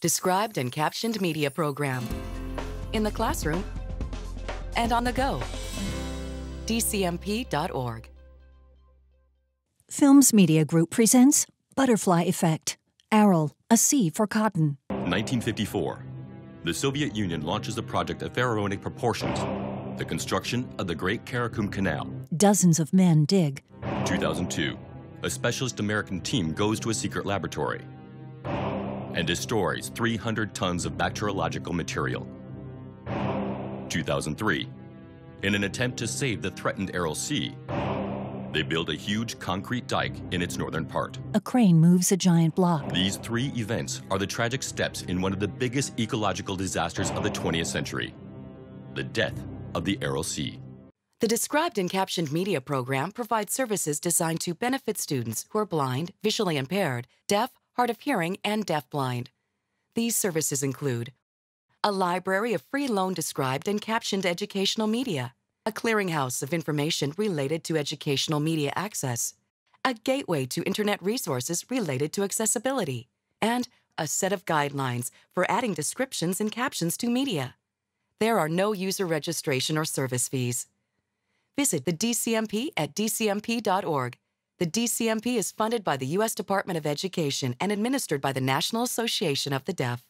described and captioned media program. In the classroom and on the go. DCMP.org. Films Media Group presents Butterfly Effect Aral, a sea for cotton. 1954. The Soviet Union launches a project of pharaonic proportions the construction of the Great Karakum Canal. Dozens of men dig. 2002. A specialist American team goes to a secret laboratory and destroys 300 tons of bacteriological material. 2003. In an attempt to save the threatened Aral Sea, they build a huge concrete dike in its northern part. A crane moves a giant block. These three events are the tragic steps in one of the biggest ecological disasters of the 20th century the death of the Aral Sea. The described and captioned media program provides services designed to benefit students who are blind, visually impaired, deaf, hard of hearing, and deafblind. These services include a library of free loan described and captioned educational media, a clearinghouse of information related to educational media access, a gateway to Internet resources related to accessibility, and a set of guidelines for adding descriptions and captions to media. There are no user registration or service fees. Visit the DCMP at dcmp.org. The DCMP is funded by the U.S. Department of Education and administered by the National Association of the Deaf.